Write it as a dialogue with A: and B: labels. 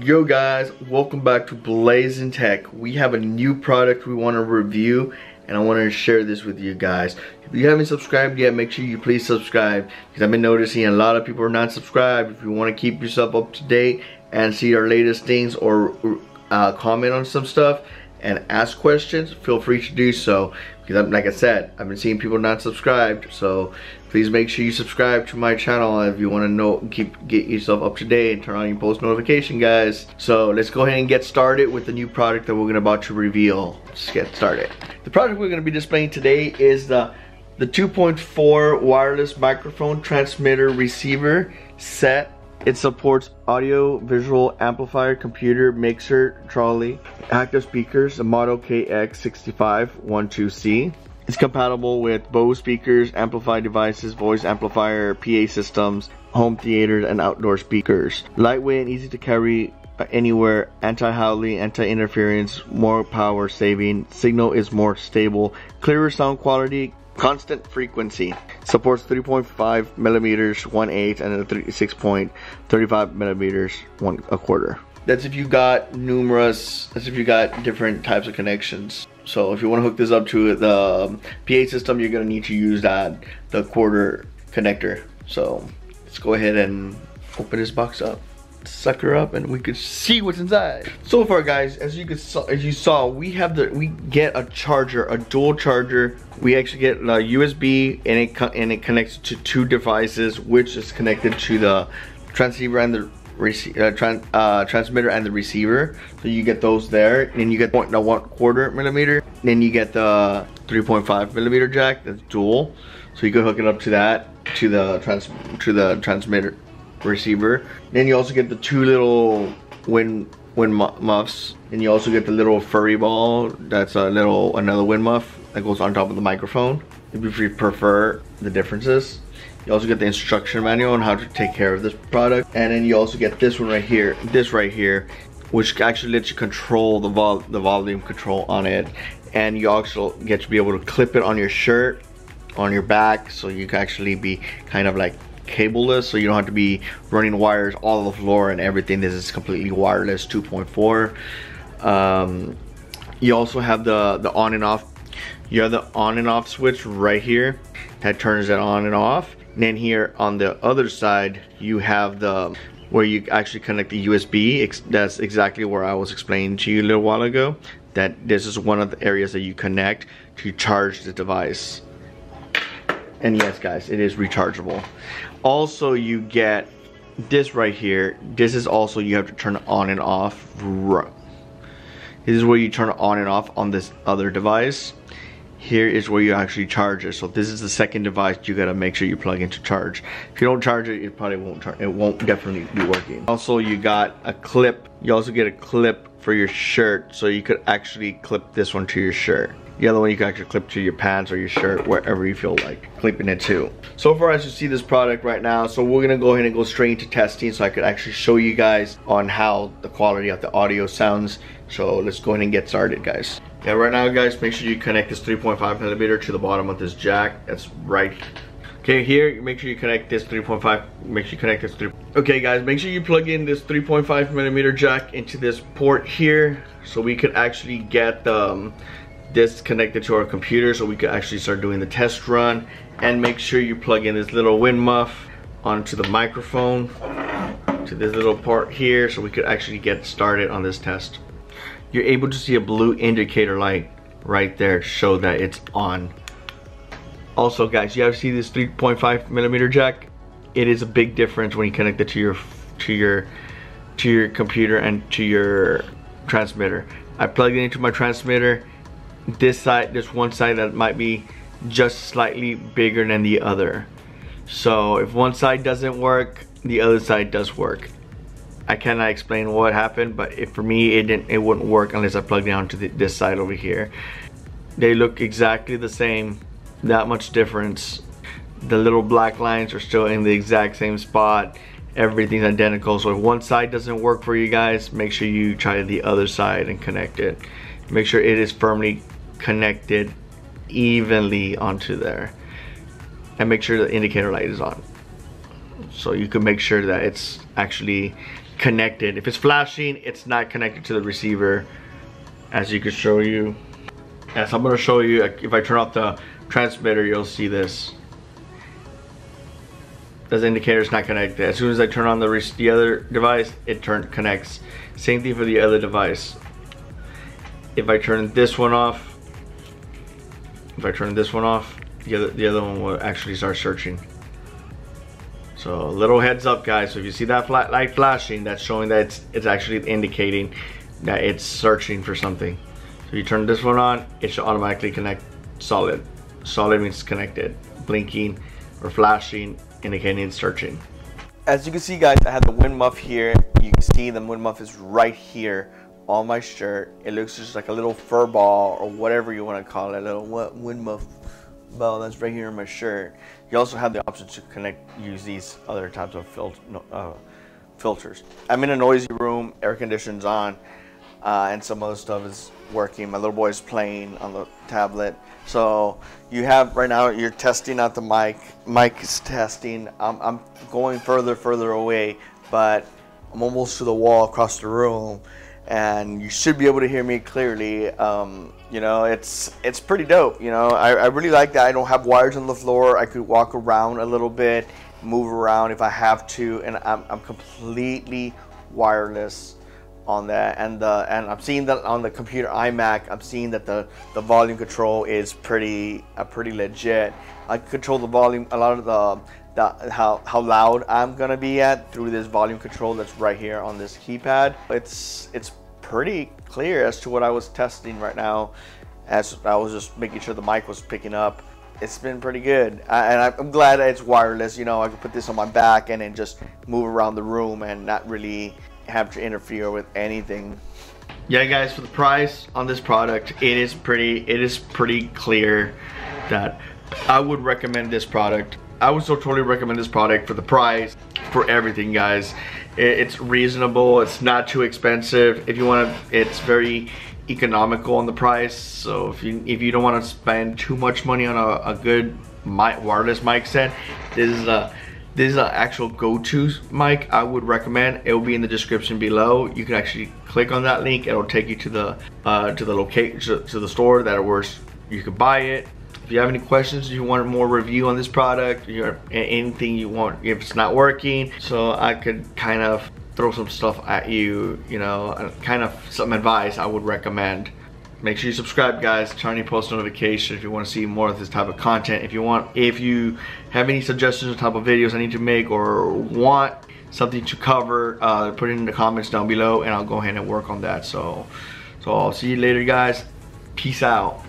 A: Yo guys, welcome back to Blazin' Tech. We have a new product we want to review and I wanted to share this with you guys. If you haven't subscribed yet, make sure you please subscribe because I've been noticing a lot of people are not subscribed. If you want to keep yourself up to date and see our latest things or uh, comment on some stuff and ask questions, feel free to do so. Because I'm, like I said, I've been seeing people not subscribed, so please make sure you subscribe to my channel if you want to know, keep get yourself up to date and turn on your post notification, guys. So let's go ahead and get started with the new product that we're gonna about to reveal. Let's get started. The product we're gonna be displaying today is the the 2.4 wireless microphone transmitter receiver set it supports audio, visual, amplifier, computer, mixer, trolley, active speakers, a model KX6512C. It's compatible with Bose speakers, amplified devices, voice amplifier, PA systems, home theaters, and outdoor speakers. Lightweight and easy to carry anywhere, anti-howling, anti-interference, more power saving, signal is more stable, clearer sound quality, constant frequency. Supports 3.5 millimeters, 1 8, and 6.35 millimeters, 1 a quarter. That's if you got numerous, that's if you got different types of connections. So if you want to hook this up to the um, PA system, you're to need to use that, the quarter connector. So let's go ahead and open this box up suck her up and we could see what's inside. So far guys, as you could as you saw, we have the we get a charger, a dual charger. We actually get a USB and it and it connects to two devices which is connected to the transceiver and the uh, uh, transmitter and the receiver. So you get those there. Then you get point no, one quarter millimeter. Then you get the 3.5 millimeter jack that's dual. So you can hook it up to that to the trans to the transmitter receiver. Then you also get the two little wind wind muffs. And you also get the little furry ball. That's a little another wind muff that goes on top of the microphone. If you prefer the differences. You also get the instruction manual on how to take care of this product. And then you also get this one right here, this right here, which actually lets you control the, vol the volume control on it. And you also get to be able to clip it on your shirt, on your back, so you can actually be kind of like cableless so you don't have to be running wires all the floor and everything this is completely wireless 2.4 um, you also have the the on and off you have the on and off switch right here. That turns it on and off. And then here on the other side you have the where you actually connect the USB that's exactly where I was explaining to you a little while ago that this is one of the areas that you connect to charge the device. And yes guys it is rechargeable. Also you get this right here. This is also you have to turn on and off. This is where you turn on and off on this other device here is where you actually charge it so this is the second device you gotta make sure you plug into charge if you don't charge it it probably won't turn it won't definitely be working also you got a clip you also get a clip for your shirt so you could actually clip this one to your shirt the other one you can actually clip to your pants or your shirt, wherever you feel like clipping it to. So far as you see this product right now, so we're gonna go ahead and go straight into testing so I could actually show you guys on how the quality of the audio sounds. So let's go ahead and get started guys. Yeah, right now guys, make sure you connect this 3.5 millimeter to the bottom of this jack. That's right Okay, here, make sure you connect this 3.5, make sure you connect this 3. Okay guys, make sure you plug in this 3.5 millimeter jack into this port here so we could actually get um, this connected to our computer so we could actually start doing the test run and make sure you plug in this little wind muff onto the microphone to this little part here so we could actually get started on this test. You're able to see a blue indicator light right there show that it's on. Also guys, you have to see this 3.5 millimeter jack. It is a big difference when you connect it to your to your to your computer and to your transmitter. I plugged it into my transmitter this side, there's one side that might be just slightly bigger than the other. So if one side doesn't work, the other side does work. I cannot explain what happened, but if for me, it didn't, it wouldn't work unless I plugged down to the, this side over here. They look exactly the same, that much difference. The little black lines are still in the exact same spot. Everything's identical. So if one side doesn't work for you guys, make sure you try the other side and connect it. Make sure it is firmly connected evenly onto there and make sure the indicator light is on so you can make sure that it's actually connected. If it's flashing, it's not connected to the receiver as you can show you. As I'm gonna show you, if I turn off the transmitter, you'll see this. The indicator is not connected. As soon as I turn on the, the other device, it turn connects. Same thing for the other device. If I turn this one off, if I turn this one off, the other, the other one will actually start searching. So a little heads up guys, so if you see that light flashing, that's showing that it's, it's actually indicating that it's searching for something. So you turn this one on, it should automatically connect solid. Solid means connected. Blinking or flashing, indicating it's searching. As you can see guys, I have the wind muff here. You can see the wind muff is right here on my shirt. It looks just like a little fur ball or whatever you want to call it, a little wind muff bell that's right here in my shirt. You also have the option to connect, use these other types of fil uh, filters. I'm in a noisy room, air conditioning's on, uh, and some other stuff is working. My little boy is playing on the tablet. So you have right now, you're testing out the mic. Mic is testing. I'm, I'm going further, further away, but I'm almost to the wall across the room and you should be able to hear me clearly. Um, you know, it's it's pretty dope. You know, I, I really like that. I don't have wires on the floor. I could walk around a little bit, move around if I have to, and I'm, I'm completely wireless on that. And the and I'm seeing that on the computer iMac. I'm seeing that the the volume control is pretty uh, pretty legit. I control the volume a lot of the the, how, how loud I'm gonna be at through this volume control that's right here on this keypad. It's, it's pretty clear as to what I was testing right now as I was just making sure the mic was picking up. It's been pretty good. I, and I'm glad it's wireless. You know, I can put this on my back and then just move around the room and not really have to interfere with anything. Yeah guys, for the price on this product, it is pretty, it is pretty clear that I would recommend this product I would still totally recommend this product for the price, for everything guys. It's reasonable, it's not too expensive. If you want to, it's very economical on the price. So if you if you don't want to spend too much money on a, a good mic, wireless mic set, this is a this is an actual go-to mic I would recommend. It will be in the description below. You can actually click on that link. It'll take you to the uh, to the location to, to the store that where you can buy it if you have any questions, you want more review on this product, you anything you want, if it's not working, so I could kind of throw some stuff at you, you know, kind of some advice I would recommend. Make sure you subscribe guys, turn on your post notification if you want to see more of this type of content. If you want, if you have any suggestions on type of videos I need to make or want something to cover, uh, put it in the comments down below and I'll go ahead and work on that. So, so I'll see you later guys. Peace out.